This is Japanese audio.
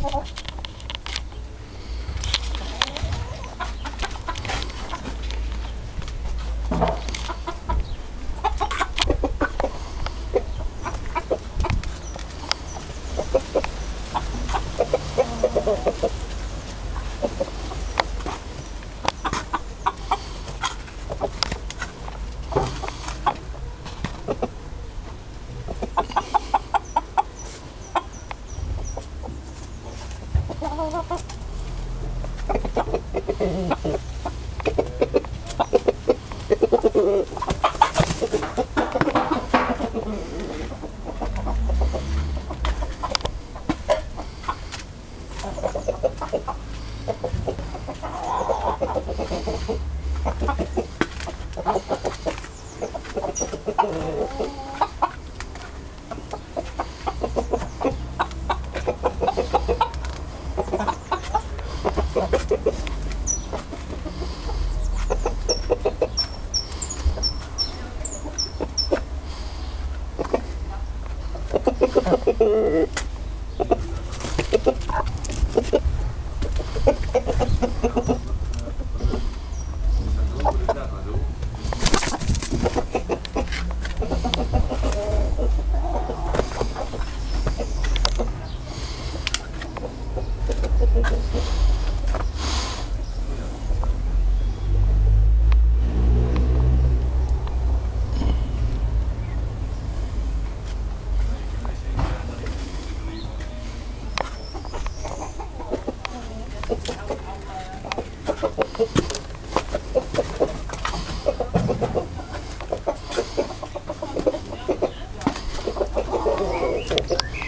you Mm-hmm. そうです。